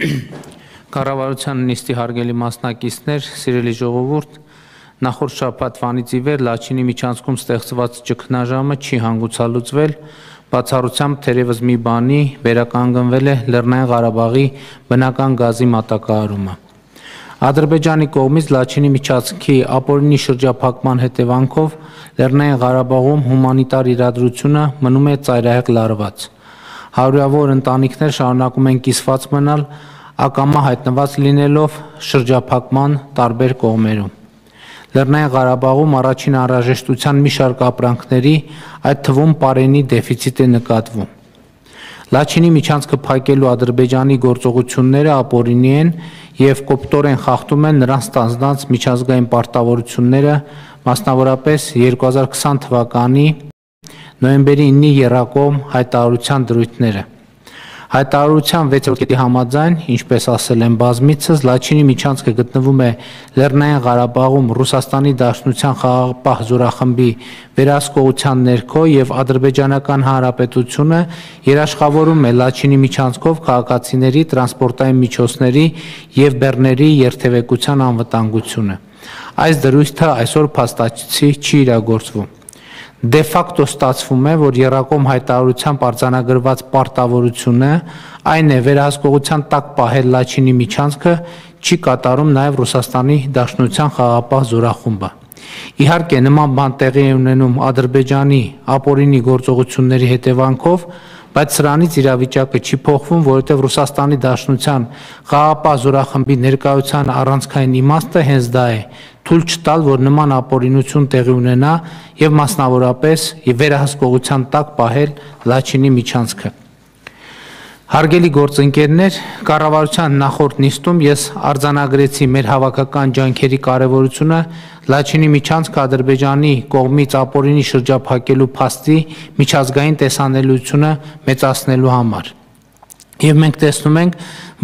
Կառավարության նիստի հարգելի մասնակիցներ, սիրելի ժողովուրդ, նախորդ շաբաթվանից ի վեր Լաչինի միջանցքում ստեղծված ճգնաժամը չի հանգուցալուծվել, բացառությամբ թերևս մի բանի վերականգնվել է Լեռնային Ղարաբաղի բնական գազի մատակարարումը։ Ադրբեջանի կողմից Լաչինի միջանցքի ապօրինի շրջափակման հետևանքով Լեռնային Ղարաբաղում հումանիտար իրադրությունը մնում է ծայրահեղ լարված։ Հարյուրավոր ընտանիքներ շարունակում են կիսված մնալ ակամա հայտնված լինելով շրջափակման տարբեր կողմերում։ Լեռնային Ղարաբաղում առաջին անհրաժեշտության մի շարք ապրանքների, այդ թվում պարենի դեֆիցիտ է նկատվում։ Լաչինի միջանցքը փակելու Ադրբեջանի գործողությունները ապօրինի են եւ կոպտորեն խախտում են նրանց ստանձնած միջազգային պարտավորությունները, մասնավորապես 2020 թվականի նոյեմբերի 9-ի Երակոմ հայտարարության դրույթները։ Հայտարարության 6-րդ կետի համաձայն, ինչպես ասել են բազմիցս, Լաչինի միջանցքը գտնվում է Լեռնային Ղարաբաղում Ռուսաստանի Դաշնության խաղաղապահ զորախմբի վերահսկողության ներքո եւ Ադրբեջանական Հանրապետությունը երաշխավորում է Լաչինի միջանցքով քաղաքացիների, տրանսպորտային միջոցների եւ բեռների երթևեկության անվտանգությունը։ Այս դրույթը այսօր փաստացի չի իրագործվում դե ֆակտո ստացվում է, որ Երակոմ հայտարարությամբ արձանագրված պարտավորությունը, այն է վերահսկողության տակ պահել Լաչինի միջանցքը, չի կատարում նաև Ռուսաստանի Դաշնության խաղապահ զորախումբը։ Իհարկե նման բան տեղի է ունենում Ադրբեջանի ապօրինի գործողությունների հետևանքով, բայց սրանից իրավիճակը չի փոխվում, որովհետև Ռուսաստանի Դաշնության խաղապահ զորախմբի ներկայության առանցքային իմաստը հենց դա է՝ թույլ չտալ, որ նման ապօրինություն տեղի ունենա եւ մասնավորապես եւ վերահսկողության տակ պահել Լաչինի միջանցքը։ Հարգելի գործընկերներ, կառավարության նախորդ նիստում ես արձանագրեցի մեր հավաքական ջանքերի կարևորությունը Լաչինի միջանցքը Ադրբեջանի կողմից ապօրինի շրջափակելու փաստի միջազգային տեսանելիությունը մեծացնելու համար։ Եվ մենք տեսնում ենք,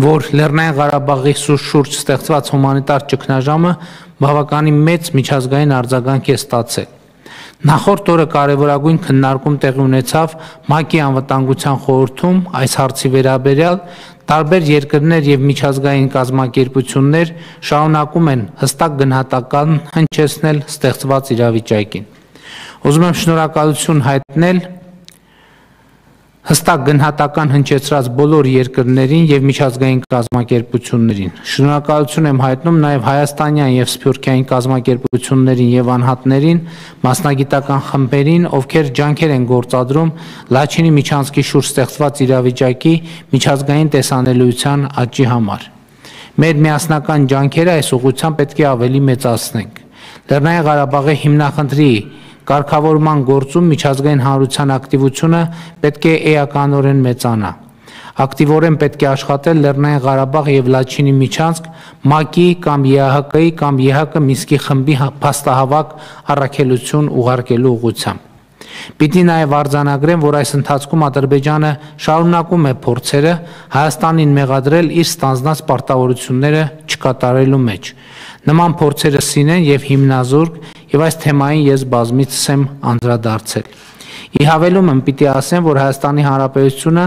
որ Լեռնային Ղարաբաղի շուրջ ստեղծված հումանիտար ճգնաժամը բավականին մեծ միջազգային արձագանք է ստացել։ Նախորդ օրը կարևորագույն քննարկում տեղի ունեցավ ՄԱԿ-ի անվտանգության խորհրդում այս հարցի վերաբերյալ տարբեր երկրներ եւ միջազգային կազմակերպություններ շարունակում են հստակ գնահատական հնչեցնել ստեղծված իրավիճակին։ Ուզում եմ շնորհակալություն հայտնել հստակ գնահատական հնչեցրած բոլոր երկրներին եւ միջազգային կազմակերպություններին։ Շնորհակալություն եմ հայտնում նաեւ հայաստանյան եւ սփյուռքյան կազմակերպություններին եւ անհատներին, մասնագիտական խմբերին, ովքեր ջանքեր են գործադրում Լաչինի միջանցքի շուրջ ստեղծված իրավիճակի միջազգային տեսանելիության աճի համար։ Մեր միասնական ջանքերը այս ուղղությամբ պետք է ավելի մեծացնենք։ Լեռնային Ղարաբաղի հիմնախնդրի Կարգավորման գործում միջազգային հանրության ակտիվությունը պետք է էականորեն մեծանա։ Ակտիվորեն պետք է աշխատել Լեռնային Ղարաբաղ եւ Լաչինի միջանցք ՄԱԿ-ի կամ ԵԱՀԿ-ի կամ ԵՀԿ Մինսկի խմբի փաստահավաք առաքելություն ուղարկելու ուղղությամբ։ Պիտի նաև արձանագրեմ, որ այս ընթացքում Ադրբեջանը շարունակում է փորձերը Հայաստանին մեղադրել իր ստանձնած պարտավորությունները չկատարելու մեջ։ Նման փորձերը սին են եւ հիմնազուրկ եւ այս թեմային ես բազմիցս եմ անդրադարձել։ Ի հավելում եմ պիտի ասեմ, որ Հայաստանի Հանրապետությունը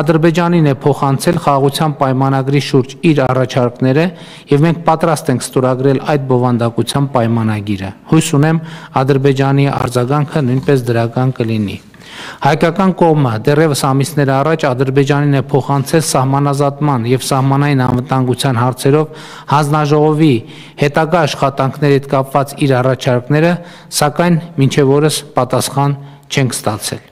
Ադրբեջանին է փոխանցել խաղաղության պայմանագրի շուրջ իր առաջարկները եւ մենք պատրաստ ենք ստորագրել այդ բովանդակության պայմանագիրը։ Հույս ունեմ Ադրբեջանի արձագանքը նույնպես դրական կլինի։ Հայկական կողմը դեռևս ամիսներ առաջ Ադրբեջանին է փոխանցել սահմանազատման եւ սահմանային անվտանգության հարցերով հանձնաժողովի հետագա աշխատանքների հետ կապված իր առաջարկները, սակայն մինչև օրս պատասխան չենք ստացել։